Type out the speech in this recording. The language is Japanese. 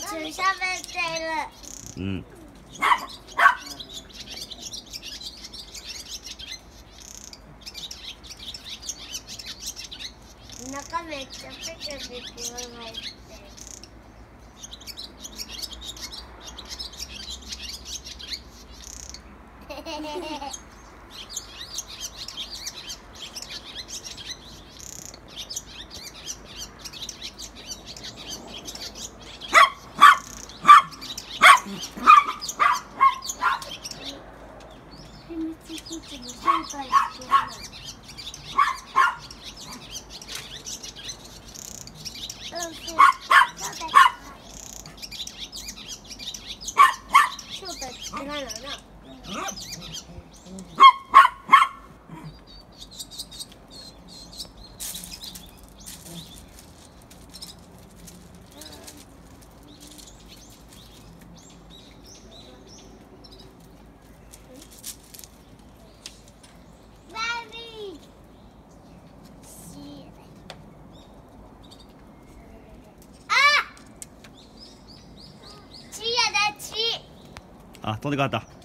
つしゃべってる。うん中めっちゃペケペケ動いてる。正体してる。うん、そう正体してないのな。あ。飛んでかかった